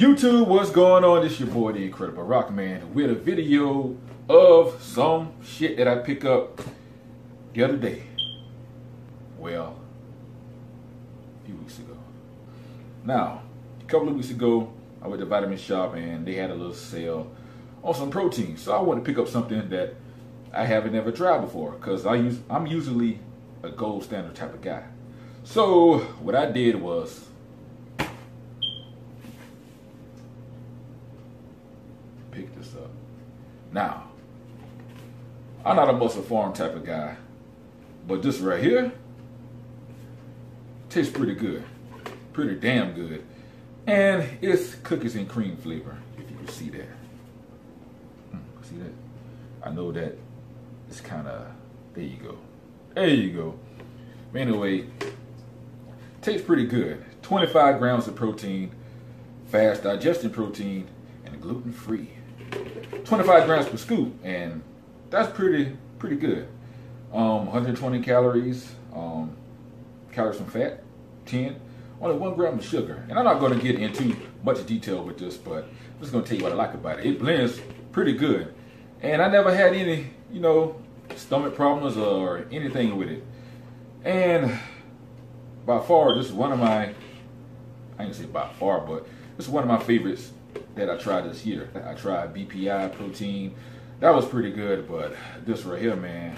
YouTube, what's going on? This your boy, the Incredible Rockman, with a video of some shit that I pick up the other day. Well, a few weeks ago. Now, a couple of weeks ago, I went to Vitamin Shoppe and they had a little sale on some protein. So I wanted to pick up something that I haven't ever tried before because I use I'm usually a gold standard type of guy. So what I did was pick this up. Now, I'm not a MusclePharm type of guy, but this right here tastes pretty good. Pretty damn good. And it's cookies and cream flavor, if you can see that. Hmm, see that? I know that it's kind of, there you go. There you go. But Anyway, tastes pretty good. 25 grams of protein, fast digesting protein, and gluten free. 25 grams per scoop, and that's pretty pretty good. Um, 120 calories, um, calories from fat, 10. Only one gram of sugar. And I'm not going to get into much detail with this, but I'm just going to tell you what I like about it. It blends pretty good. And I never had any, you know, stomach problems or anything with it. And by far, this is one of my, I ain't say by far, but this is one of my favorites that I tried this year. I tried BPI protein. That was pretty good, but this right here, man,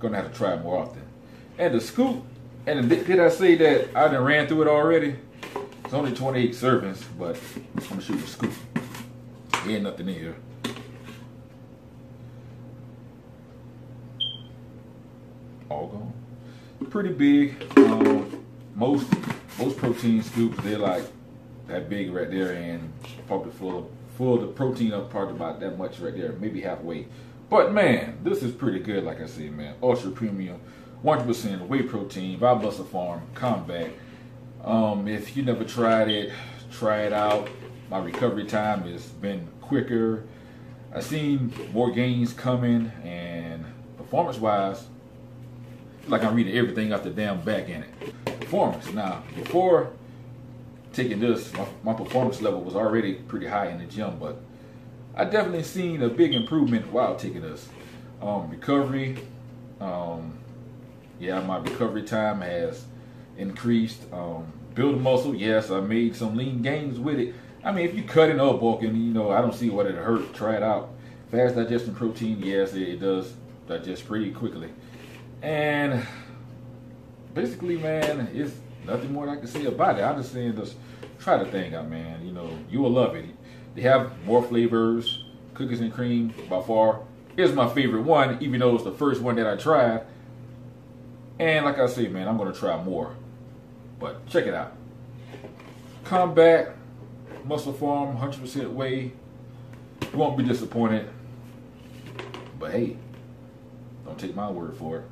gonna have to try it more often. And the scoop, and did I say that I done ran through it already? It's only 28 servings, but I'm gonna shoot the scoop. There ain't nothing in here. All gone. Pretty big. Um, most most protein scoops, they're like that big right there and probably full full the protein up part about that much right there, maybe halfway. But man, this is pretty good, like I said, man. Ultra premium, 100% whey protein by MusclePharm, Combat. Um, if you never tried it, try it out. My recovery time has been quicker. I've seen more gains coming, and performance-wise, like I'm reading everything off the damn back in it. Performance. Now, before taking this, my, my, performance level was already pretty high in the gym, but I definitely seen a big improvement while taking this. Um, recovery, um, yeah, my recovery time has increased. Um, build muscle, yes, I made some lean gains with it. I mean, if you cutting up bulking, you know, I don't see what it hurt. Try it out. Fast digesting protein, yes, it, it does digest pretty quickly. And basically, man, it's nothing more I can say about it. I'm just saying, just try the thing out, uh, man. You know, you will love it. They have more flavors. Cookies and cream, by far, is my favorite one, even though it's the first one that I tried. And like I say, man, I'm going to try more. But check it out. Combat, MusclePharm, 100% whey. You won't be disappointed. But hey, don't take my word for it.